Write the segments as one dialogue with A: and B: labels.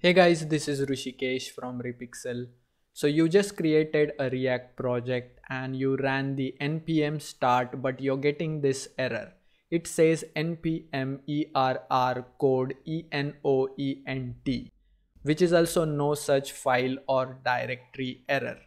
A: Hey guys, this is Rushikesh from RiPixel. So you just created a React project and you ran the npm start but you're getting this error. It says npm err code enoent which is also no such file or directory error.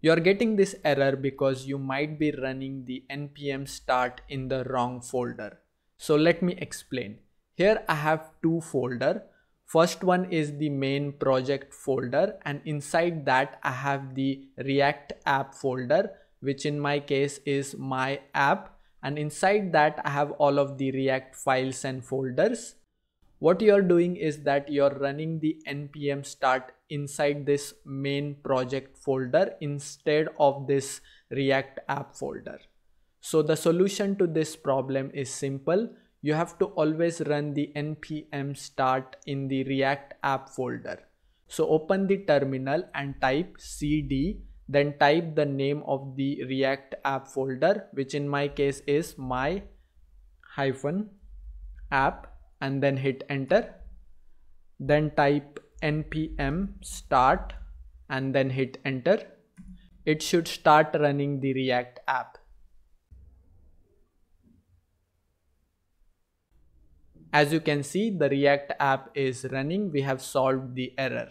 A: You're getting this error because you might be running the npm start in the wrong folder. So let me explain. Here I have two folder First one is the main project folder and inside that I have the react app folder which in my case is my app and inside that I have all of the react files and folders. What you're doing is that you're running the npm start inside this main project folder instead of this react app folder. So the solution to this problem is simple you have to always run the npm start in the react app folder. So open the terminal and type cd then type the name of the react app folder which in my case is my hyphen app and then hit enter. Then type npm start and then hit enter. It should start running the react app As you can see, the React app is running. We have solved the error.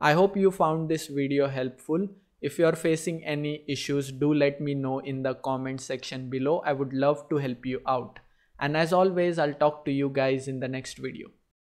A: I hope you found this video helpful. If you are facing any issues, do let me know in the comment section below. I would love to help you out. And as always, I'll talk to you guys in the next video.